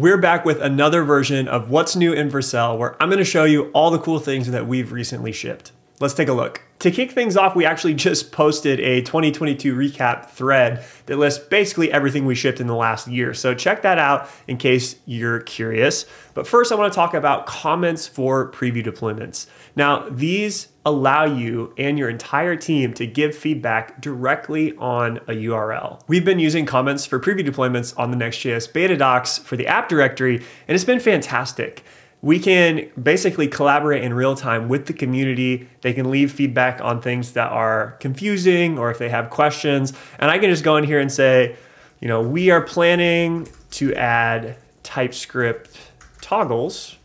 We're back with another version of What's New in Vercel, where I'm gonna show you all the cool things that we've recently shipped. Let's take a look. To kick things off, we actually just posted a 2022 recap thread that lists basically everything we shipped in the last year. So check that out in case you're curious. But first, I wanna talk about comments for preview deployments. Now, these allow you and your entire team to give feedback directly on a URL. We've been using comments for preview deployments on the Next.js beta docs for the app directory, and it's been fantastic we can basically collaborate in real time with the community. They can leave feedback on things that are confusing or if they have questions. And I can just go in here and say, you know, we are planning to add TypeScript toggles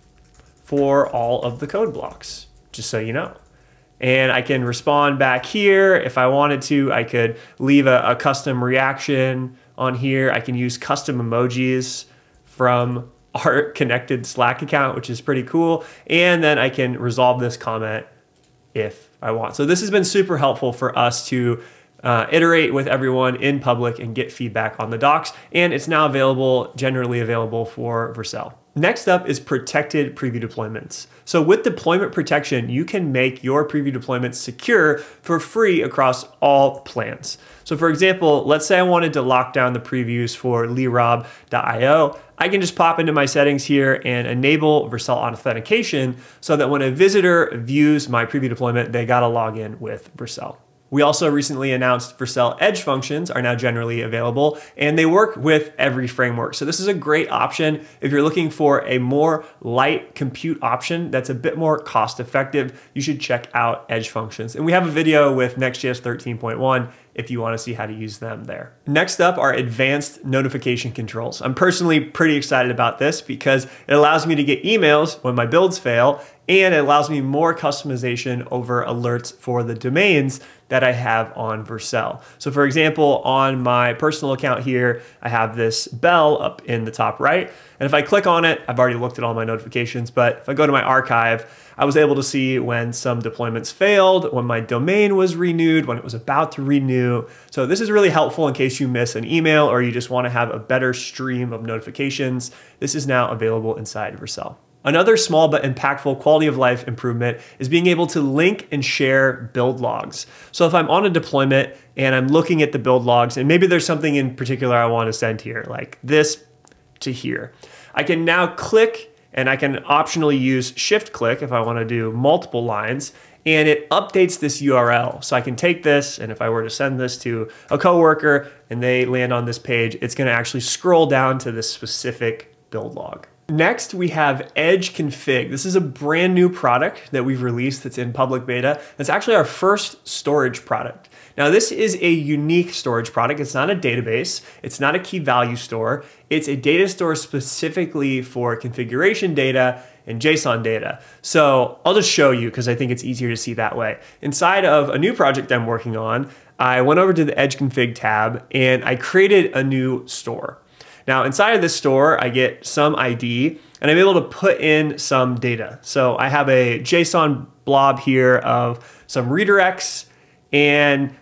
for all of the code blocks, just so you know. And I can respond back here. If I wanted to, I could leave a, a custom reaction on here. I can use custom emojis from our connected Slack account, which is pretty cool. And then I can resolve this comment if I want. So this has been super helpful for us to uh, iterate with everyone in public and get feedback on the docs. And it's now available, generally available for Vercel. Next up is protected preview deployments. So with deployment protection, you can make your preview deployments secure for free across all plans. So for example, let's say I wanted to lock down the previews for leerob.io. I can just pop into my settings here and enable Vercel authentication so that when a visitor views my preview deployment, they gotta log in with Vercel. We also recently announced Vercel Edge functions are now generally available and they work with every framework. So this is a great option if you're looking for a more light compute option that's a bit more cost effective, you should check out Edge functions. And we have a video with Next.js 13.1 if you want to see how to use them there. Next up are advanced notification controls. I'm personally pretty excited about this because it allows me to get emails when my builds fail and it allows me more customization over alerts for the domains that I have on Vercel. So for example, on my personal account here, I have this bell up in the top right. And if I click on it, I've already looked at all my notifications, but if I go to my archive, I was able to see when some deployments failed, when my domain was renewed, when it was about to renew. So this is really helpful in case you miss an email or you just wanna have a better stream of notifications. This is now available inside Vercel. Another small but impactful quality of life improvement is being able to link and share build logs. So if I'm on a deployment and I'm looking at the build logs and maybe there's something in particular I want to send here, like this to here, I can now click and I can optionally use shift click if I want to do multiple lines and it updates this URL. So I can take this and if I were to send this to a coworker and they land on this page, it's going to actually scroll down to this specific build log. Next, we have Edge Config. This is a brand new product that we've released that's in public beta. It's actually our first storage product. Now, this is a unique storage product. It's not a database. It's not a key value store. It's a data store specifically for configuration data and JSON data. So I'll just show you because I think it's easier to see that way. Inside of a new project I'm working on, I went over to the Edge Config tab and I created a new store. Now inside of this store, I get some ID and I'm able to put in some data. So I have a JSON blob here of some redirects and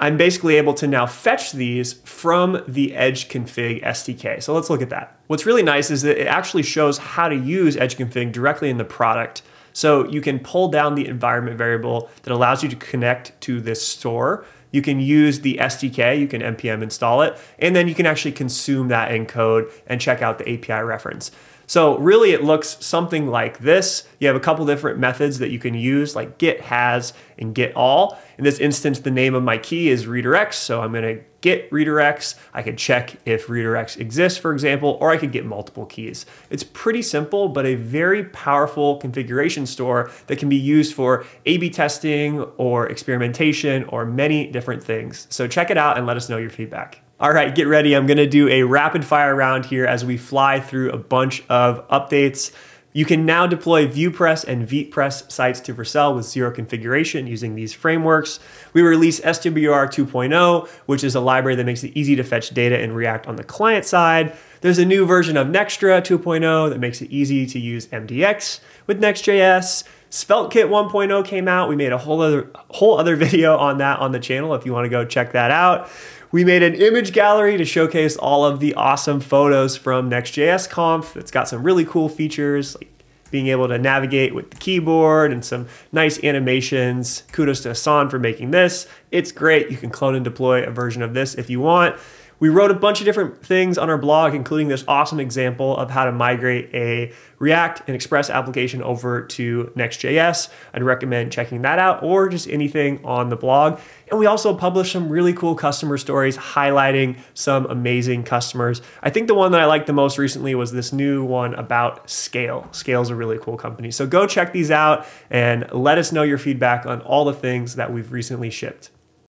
I'm basically able to now fetch these from the Edge Config SDK. So let's look at that. What's really nice is that it actually shows how to use Edge Config directly in the product. So you can pull down the environment variable that allows you to connect to this store you can use the SDK, you can npm install it, and then you can actually consume that in code and check out the API reference. So really it looks something like this. You have a couple different methods that you can use like get has and get all. In this instance, the name of my key is redirects. So I'm gonna get redirects. I could check if redirects exist, for example, or I could get multiple keys. It's pretty simple, but a very powerful configuration store that can be used for A-B testing or experimentation or many different things. So check it out and let us know your feedback. All right, get ready. I'm gonna do a rapid fire round here as we fly through a bunch of updates. You can now deploy VuePress and VitePress sites to Vercel with zero configuration using these frameworks. We released SWR 2.0, which is a library that makes it easy to fetch data and React on the client side. There's a new version of Nextra 2.0 that makes it easy to use MDX with Next.js. SvelteKit 1.0 came out. We made a whole other whole other video on that on the channel if you want to go check that out. We made an image gallery to showcase all of the awesome photos from Next.js Conf. It's got some really cool features like being able to navigate with the keyboard and some nice animations. Kudos to Hassan for making this. It's great. You can clone and deploy a version of this if you want. We wrote a bunch of different things on our blog, including this awesome example of how to migrate a React and Express application over to Next.js. I'd recommend checking that out or just anything on the blog. And we also published some really cool customer stories highlighting some amazing customers. I think the one that I liked the most recently was this new one about Scale. Scale is a really cool company. So go check these out and let us know your feedback on all the things that we've recently shipped.